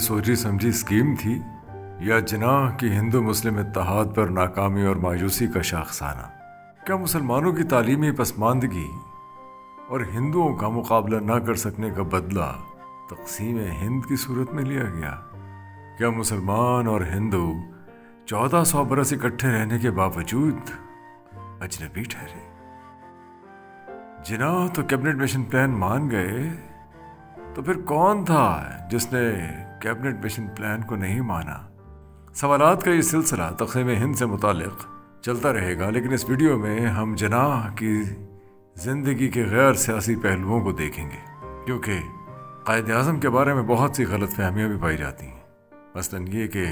की सोची समझी स्कीम थी, या जिना की हिंदू मुस्लिम इत्तेहाद पर नाकामी और मायूसी का शाखसाना। क्या मुसलमानों की तालीमी पसमानदगी और हिंदुओं का मुकाबला न कर सकने का बदला तकसीम हिंद की सूरत में लिया गया? क्या मुसलमान और हिंदू चौदह सौ बरस इकट्ठे रहने के बावजूद अजनबी ठहरे? जिना तो कैबिनेट मिशन प्लान मान गए तो फिर कौन था जिसने कैबिनेट मिशन प्लान को नहीं माना। सवालात का ये सिलसिला तकसीम हिंद से मुतालिक चलता रहेगा, लेकिन इस वीडियो में हम जनाह की ज़िंदगी के गैर सियासी पहलुओं को देखेंगे क्योंकि कायद अजम के बारे में बहुत सी गलत फहमियाँ भी पाई जाती हैं। मसलन ये कि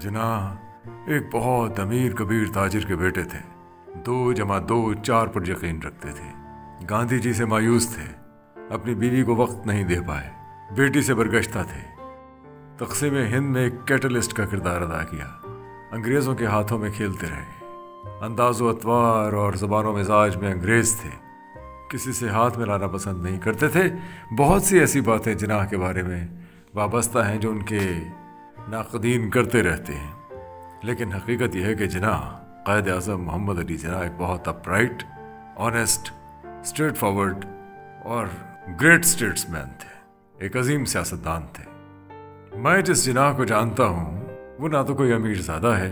जनाह एक बहुत अमीर कबीर ताजिर के बेटे थे। दो जमा दो, चार पर यकीन रखते थे। गांधी जी से मायूस थे, अपनी बीवी को वक्त नहीं दे पाए। बेटी से बरगश्ता थे। तकसीम हिंद में एक कैटलिस्ट का किरदार अदा किया। अंग्रेज़ों के हाथों में खेलते रहे। अंदाज़ अतवार और ज़बान मिजाज में अंग्रेज़ थे। किसी से हाथ मिलाना पसंद नहीं करते थे। बहुत सी ऐसी बातें जिनाह के बारे में वाबस्ता हैं जो उनके नाकदीन करते रहते हैं। लेकिन हकीकत यह है कि जिनाह कायद अजम मोहम्मद अली जिना एक बहुत अपराइट ऑनेस्ट स्ट्रेट फॉरवर्ड और ग्रेट स्टेट्समैन थे। एक अजीम सियासतदान थे। मैं जिस जिनाह को जानता हूँ, वो ना तो कोई अमीर ज़्यादा है,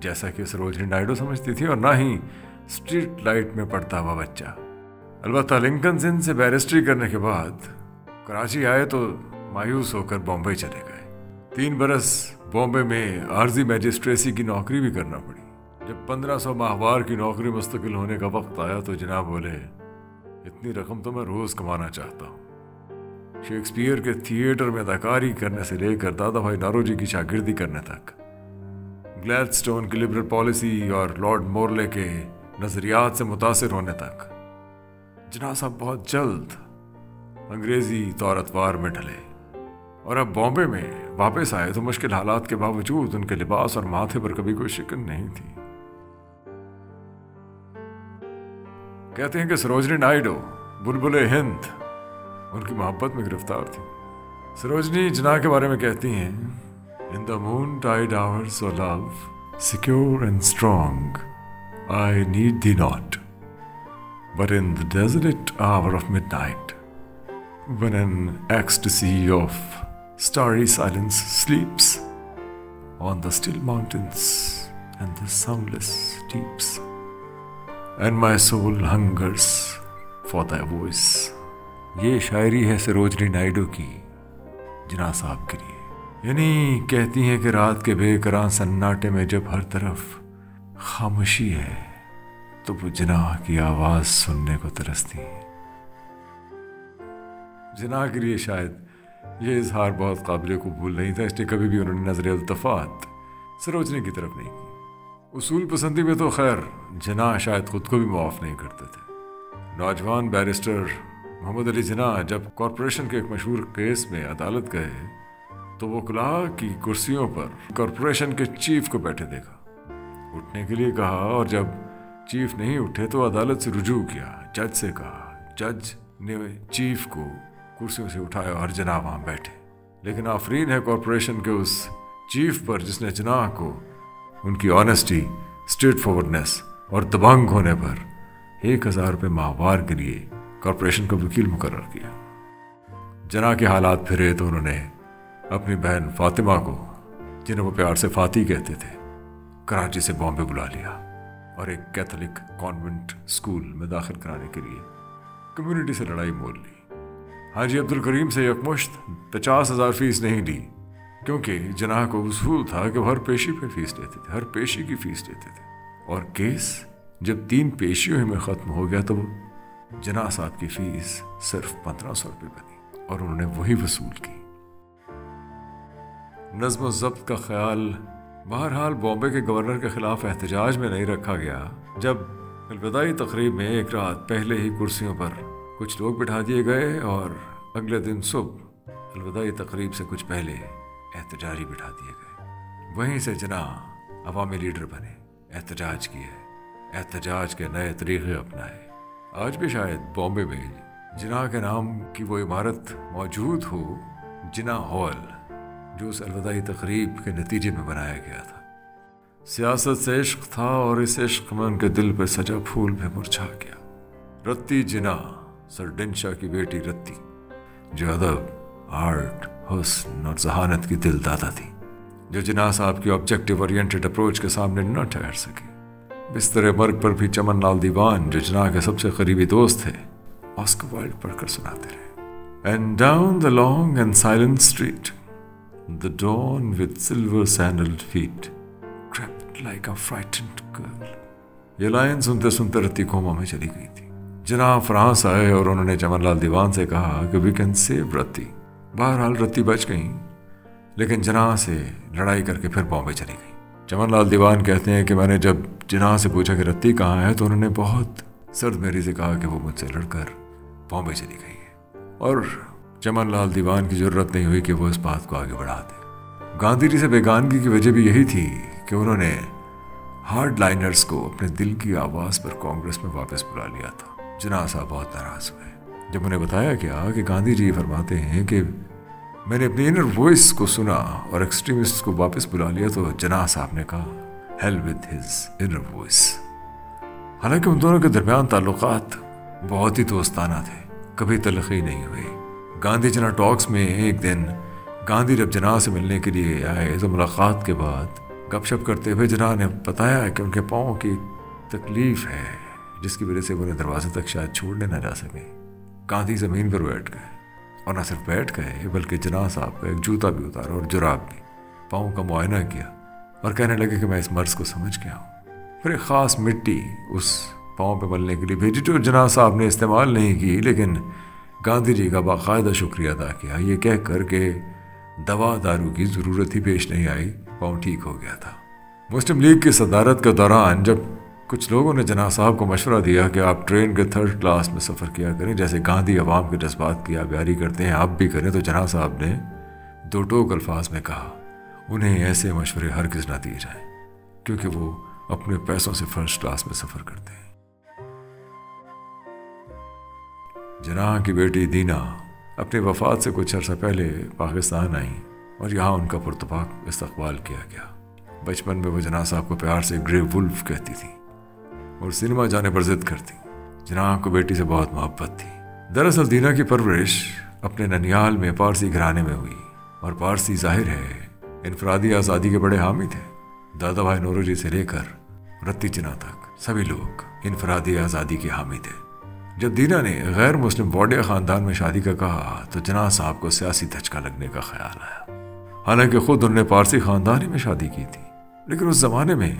जैसा कि सरोजनी नायडू समझती थी और ना ही स्ट्रीट लाइट में पड़ता हुआ बच्चा। अलबत् लिंकन सिंह से बैरिस्ट्री करने के बाद कराची आए तो मायूस होकर बॉम्बे चले गए। तीन बरस बॉम्बे में आर्जी मैजिस्ट्रेसी की नौकरी भी करना पड़ी। जब पंद्रह सौ माहवार की नौकरी मुस्तकिल होने का वक्त आया तो जनाब बोले, इतनी रकम तो मैं रोज़ कमाना चाहता हूँ। शेक्सपियर के थिएटर में अदाकारी करने से लेकर दादा भाई नारोजी की शागिर्दी करने तक। ग्लैडस्टोन की लिबरल पॉलिसी और लॉर्ड मोरले के नजरियात से मुतासर होने तक। जना साहब, बहुत जल्द अंग्रेज़ी तौर अतवार में ढले। और अब बॉम्बे में वापस आए तो मुश्किल हालात के बावजूद उनके लिबास और माथे पर कभी कोई शिकन नहीं थी। कहते हैं कि सरोजनी नायडू, बुलबुल हिंद उनकी मोहब्बत में गिरफ़्तार थी। सरोजनी जना के बारे में कहती हैं in the moon tide hours of love secure and strong I need thee not but in the desert hour of midnight when an sea of starry silence sleeps on the still mountains and the sounds tips and my soul hungers for thee ये शायरी है सरोजनी नायडू की जना साहब के लिए। यानी कहती हैं कि रात के बेकरार सन्नाटे में जब हर तरफ़ खामोशी है तो वो जना की आवाज़ सुनने को तरसती है। जना के लिए शायद ये इजहार बहुत काबिल कबूल नहीं था, इसलिए कभी भी उन्होंने नज़र अल्तफात सरोजनी की तरफ़ नहीं की। उसूल पसंदी में तो खैर, जना शायद खुद को भी मुआफ़ नहीं करते थे। नौजवान बैरिस्टर मोहम्मद अली जिना जब कॉरपोरेशन के एक मशहूर केस में अदालत गए तो वो कुलाह की कुर्सियों पर कॉरपोरेशन के चीफ को बैठे देखा। उठने के लिए कहा और जब चीफ नहीं उठे तो अदालत से रुजू किया। जज से कहा, जज ने चीफ को कुर्सियों से उठाया और जना वहाँ बैठे। लेकिन आफरीन है कॉरपोरेशन के उस चीफ पर जिसने जना को उनकी ऑनेस्टी स्ट्रेट फॉरवर्डनेस और दबंग होने पर एक हज़ार रुपये माहवार के लिए कॉरपोरेशन को वकील मुकर किया। जना के हालात फिरे तो उन्होंने अपनी बहन फातिमा को, जिन्हें वो प्यार से फाती कहते थे, कराची से बॉम्बे बुला लिया और एक कैथोलिक कॉन्वेंट स्कूल में दाखिल कराने के लिए कम्युनिटी से लड़ाई मोल ली। हाजी अब्दुल करीम से यकमुश्त पचास हज़ार फ़ीस नहीं ली क्योंकि जनाह को उसूल था कि हर पेशी पे फ़ीस लेते थे, हर पेशी की फ़ीस लेते थे। और केस जब तीन पेशियों में ख़त्म हो गया तो जना साहब की फ़ीस सिर्फ़ पंद्रह सौ रुपये बनी और उन्होंने वही वसूल की। नज्म जब्त का ख्याल बहरहाल बॉम्बे के गवर्नर के खिलाफ एहतजाज में नहीं रखा गया, जब अलविदाई तकरीब में एक रात पहले ही कुर्सियों पर कुछ लोग बिठा दिए गए और अगले दिन सुबह अलविदाई तकरीब से कुछ पहले एहतजाजी बिठा दिए गए। वहीं से जना अवामी लीडर बने, एहतजाज किए, एहतजाज के नए तरीके अपनाए। आज भी शायद बॉम्बे में जिना के नाम की वो इमारत मौजूद हो जिना हॉल, जो उस अलविदाई तकरीब के नतीजे में बनाया गया था। सियासत से इश्क था और इस इश्क में उनके दिल पर सजा फूल भी मुरझा गया। रत्ती जिना सर डिनशा की बेटी रत्ती, जो अदब, आर्ट, हुस्न और जहानत की दिल दादा थी, जो जिना साहब की ऑब्जेक्टिव ओरिएंटेड अप्रोच के सामने न ठहर सके। बिस्तर मर्ग पर भी चमन लाल दीवान जो जिना के सबसे करीबी दोस्त थे ऑस्कर वाइल्ड पढ़कर सुनाते रहे। And down the long and silent street the dawn with silver sandalled feet crept like a frightened girl. ये लाइन सुनते सुनते रत्ती कोमा में चली गई थी। जनाब फ्रांस आए और उन्होंने चमनलाल दीवान से कहा कि वी कैन सेव रत्ती। बहरहाल रत्ती बच गई, लेकिन जना से लड़ाई करके फिर बॉम्बे चली गई। चमनलाल दीवान कहते हैं कि मैंने जब जना से पूछा कि रत्ती कहाँ है तो उन्होंने बहुत सर्द मेरी से कहा कि वो मुझसे लड़कर बॉम्बे चली गई है। और चमनलाल दीवान की ज़रूरत नहीं हुई कि वो इस बात को आगे बढ़ा दे। गांधी जी से बेगानगी की वजह भी यही थी कि उन्होंने हार्ड लाइनर्स को अपने दिल की आवाज़ पर कांग्रेस में वापस बुला लिया था। जना साहब बहुत नाराज़ हुए। जब उन्हें बताया गया कि गांधी जी फरमाते हैं कि मैंने अपने इनर वॉइस को सुना और एक्सट्रीमिस्ट को वापस बुला लिया तो जना साहब ने कहा hell with his inner voice हालाँकि उन दोनों के दरमियान ताल्लुक बहुत ही दोस्ताना थे। कभी तलखी नहीं हुई। गांधी जना टॉक्स में एक दिन गांधी जब जना से मिलने के लिए आए तो मुलाकात के बाद गपशप करते हुए जना ने बताया कि उनके पाँव की तकलीफ़ है, जिसकी वजह से उन्हें दरवाजे तक शायद छोड़ने ना जा सके। गांधी ज़मीन पर बैठ गए। और न सिर्फ़ बैठ गए, बल्कि जना साहब का एक जूता भी उतारा और जुराब भी। पाँव का मुआयना किया और कहने लगे कि मैं इस मर्ज को समझ गया हूँ। फिर एक ख़ास मिट्टी उस पाँव पे मलने के लिए भेजी, जो जना साहब ने इस्तेमाल नहीं की, लेकिन गांधी जी का बाकायदा शुक्रिया अदा किया। ये कह कर के दवा दारू की ज़रूरत ही पेश नहीं आई, पाँव ठीक हो गया था। मुस्लिम लीग की सदारत के दौरान जब कुछ लोगों ने जना साहब को मशवरा दिया कि आप ट्रेन के थर्ड क्लास में सफ़र किया करें। जैसे गांधी अवाम के जज्बात की आबियारी करते हैं, आप भी करें तो जना साहब ने दो टोक अल्फाज में कहा, उन्हें ऐसे मशवरे हर किस ना दिए जाए, क्योंकि वो अपने पैसों से फ़र्स्ट क्लास में सफ़र करते हैं. जना की बेटी दीना अपनी वफात से कुछ अर्सा पहले पाकिस्तान आई और यहाँ उनका पुरतपाक इस्तकबाल किया गया। बचपन में वो जना साहब को प्यार से ग्रे वुल्फ कहती थी। और सिनेमा जाने पर जिद करती। जना को बेटी से बहुत मोहब्बत थी। दरअसल दीना की परवरिश अपने ननियाल में पारसी घराने में हुई और पारसी ज़ाहिर है, इनफरादी आज़ादी के बड़े हामी थे। दादा भाई नौरोजी से लेकर रत्ती चिना तक सभी लोग इनफरादी आज़ादी के हामी थे। जब दीना ने गैर मुस्लिम वाडिया ख़ानदान में शादी का कहा तो जना साहब को सियासी धचका लगने का ख्याल आया। हालाँकि खुद उन्होंने पारसी ख़ानदान ही में शादी की थी, लेकिन उस ज़माने में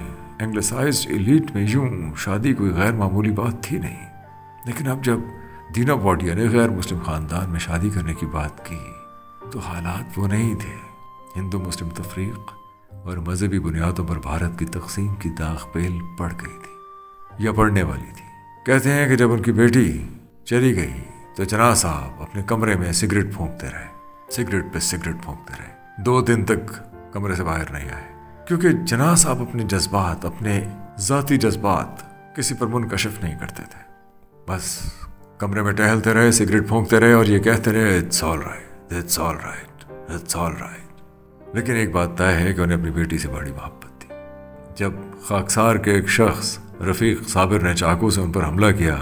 एंग्लिसाइज एलिट में यूँ शादी कोई गैर मामूली बात थी नहीं। लेकिन अब जब दीना बॉडिया ने गैर मुस्लिम ख़ानदान में शादी करने की बात की तो हालात वो नहीं थे। हिंदू मुस्लिम तफरीक और मजहबी बुनियादों पर भारत की तकसीम की दाग पेल पड़ गई थी, या पड़ने वाली थी। कहते हैं कि जब उनकी बेटी चली गई तो जना साहब अपने कमरे में सिगरेट फूंकते रहे। सिगरेट पे सिगरेट फूंकते रहे। दो दिन तक कमरे से बाहर नहीं आए। क्योंकि जना साहब अपने जज्बात, अपने ज़ाती जज्बात किसी पर मुनकशिफ नहीं करते थे। बस कमरे में टहलते रहे, सिगरेट फूंकते रहे और ये कहते रहे it's all right it's all right it's all right लेकिन एक बात तय है कि उन्हें अपनी बेटी से बड़ी मोहब्बत थी। जब खाकसार के एक शख्स रफ़ीक साबिर ने चाकू से उन पर हमला किया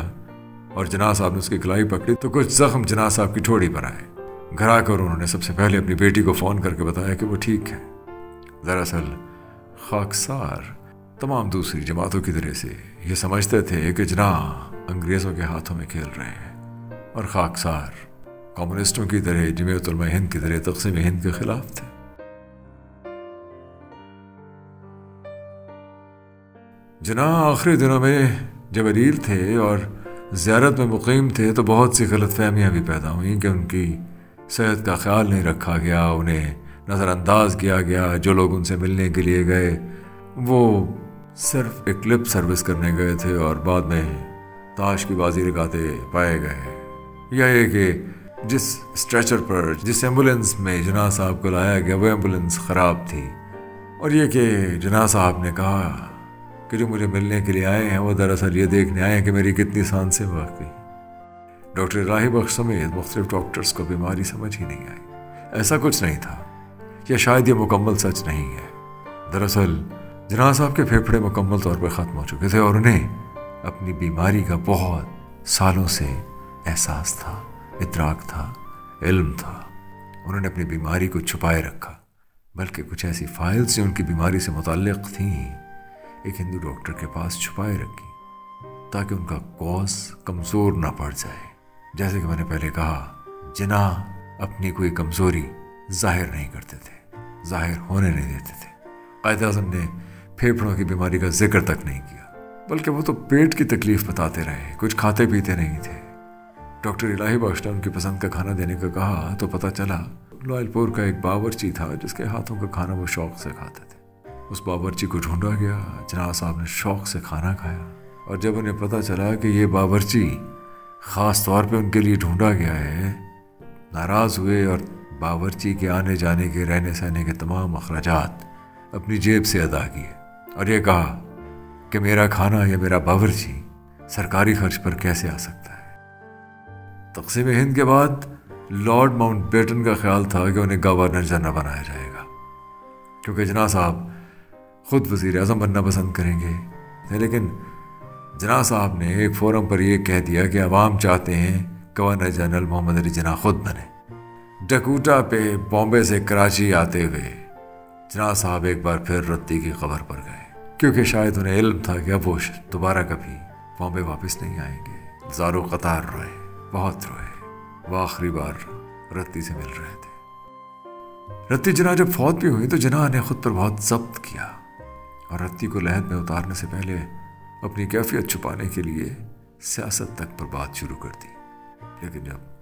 और जना साहब ने उसकी कलाई पकड़ी तो कुछ जख्म जना साहब की ठोड़ी पर आए। घर आकर उन्होंने सबसे पहले अपनी बेटी को फ़ोन करके बताया कि वो ठीक है। दरअसल खाकसार। तमाम दूसरी जमातों की तरह से ये समझते थे कि जना अंग्रेज़ों के हाथों में खेल रहे हैं और खाकसार कम्युनिस्टों की तरह जमीयत हिंद की तरह तकसीम हिंद के खिलाफ थे। जना आखिरी दिनों में जब अलील थे और ज़्यारत में मुकीम थे तो बहुत सी गलत फहमियाँ भी पैदा हुई कि उनकी सेहत का ख्याल नहीं रखा गया, उन्हें नज़रअंदाज किया गया जो लोग उनसे मिलने के लिए गए, वो सिर्फ़ एक क्लिप सर्विस करने गए थे और बाद में ताश की बाजी लगाते पाए गए। या ये कि जिस स्ट्रेचर पर, जिस एंबुलेंस में जना साहब को लाया गया, वो एंबुलेंस ख़राब थी। और ये कि जना साहब ने कहा कि जो मुझे मिलने के लिए आए हैं, वो दरअसल ये देखने आए हैं कि मेरी कितनी साँसें वाकई। डॉक्टर राही बख्श समेत मुख्तलिफ़ डॉक्टर्स को बीमारी समझ ही नहीं आई। ऐसा कुछ नहीं था। या शायद ये मुकम्मल सच नहीं है। दरअसल जना साहब के फेफड़े मुकम्मल तौर पर ख़त्म हो चुके थे और उन्हें अपनी बीमारी का बहुत सालों से एहसास था, इतराक था, इल्म था। उन्होंने अपनी बीमारी को छुपाए रखा, बल्कि कुछ ऐसी फाइल्स जो उनकी बीमारी से मुतल थी, एक हिंदू डॉक्टर के पास छुपाए रखी, ताकि उनका कॉज कमज़ोर ना पड़ जाए। जैसे कि मैंने पहले कहा, जिना अपनी कोई कमज़ोरी ज़ाहिर नहीं करते थे, ज़ाहिर होने नहीं देते थे। कायद अजम ने फेफड़ों की बीमारी का ज़िक्र तक नहीं किया, बल्कि वो तो पेट की तकलीफ़ बताते रहे, कुछ खाते पीते नहीं थे। डॉक्टर इलाही बख्श ने उनकी पसंद का खाना देने का कहा तो पता चला, लॉयलपुर का एक बावरची था, जिसके हाथों का खाना वो शौक से खाते थे। उस बावरची को ढूंढा गया जना साहब ने शौक से खाना खाया, और जब उन्हें पता चला कि ये बावरची ख़ास तौर पे उनके लिए ढूंढा गया है, नाराज़ हुए और बावरची के आने जाने के, रहने सहने के तमाम अखराज अपनी जेब से अदा किए और ये कहा कि मेरा खाना या मेरा बावरची सरकारी खर्च पर कैसे आ सकता है? तकसीम हिंद के बाद लॉर्ड माउंट बेटन का ख्याल था कि उन्हें गवर्नर जनरल बनाया जाएगा, क्योंकि जना साहब खुद वज़ीर अजम बनना पसंद करेंगे। लेकिन जना साहब ने एक फोरम पर यह कह दिया कि अवाम चाहते हैं गवर्नर जनरल मोहम्मद अली जना खुद बने। डकूटा पे बॉम्बे से कराची आते हुए जना साहब एक बार फिर रत्ती की खबर पर गए, क्योंकि शायद उन्हें इल्म था कि अब वो दोबारा कभी बॉम्बे वापस नहीं आएँगे। जारो कतार रोए, बहुत रोए, वो आखिरी बार रत्ती से मिल रहे थे। रत्ती जना जब फौत भी हुई तो जना ने खुद पर बहुत जब्त किया और रत्ती को लहद में उतारने से पहले अपनी कैफियत छुपाने के लिए सियासत तक पर बात शुरू कर दी। लेकिन जब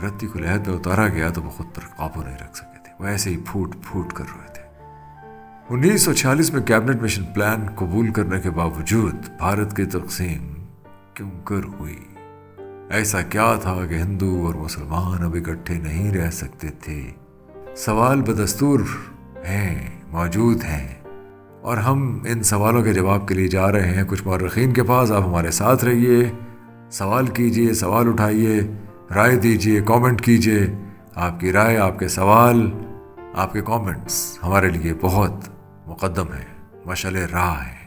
रत्ती को लहद में उतारा गया तो वो खुद पर काबू नहीं रख सके थे। वो ऐसे ही फूट फूट कर रहे थे। 1946 में कैबिनेट मिशन प्लान कबूल करने के बावजूद भारत की तकसीम क्यों कर हुई? ऐसा क्या था कि हिंदू और मुसलमान अब इकट्ठे नहीं रह सकते थे? सवाल बदस्तूर हैं, मौजूद हैं। और हम इन सवालों के जवाब के लिए जा रहे हैं। कुछ मौरखीन के पास आप हमारे साथ रहिए, सवाल कीजिए, सवाल उठाइए। राय दीजिए कमेंट कीजिए। आपकी राय, आपके सवाल, आपके कमेंट्स हमारे लिए बहुत मुकदम है। मशल राह है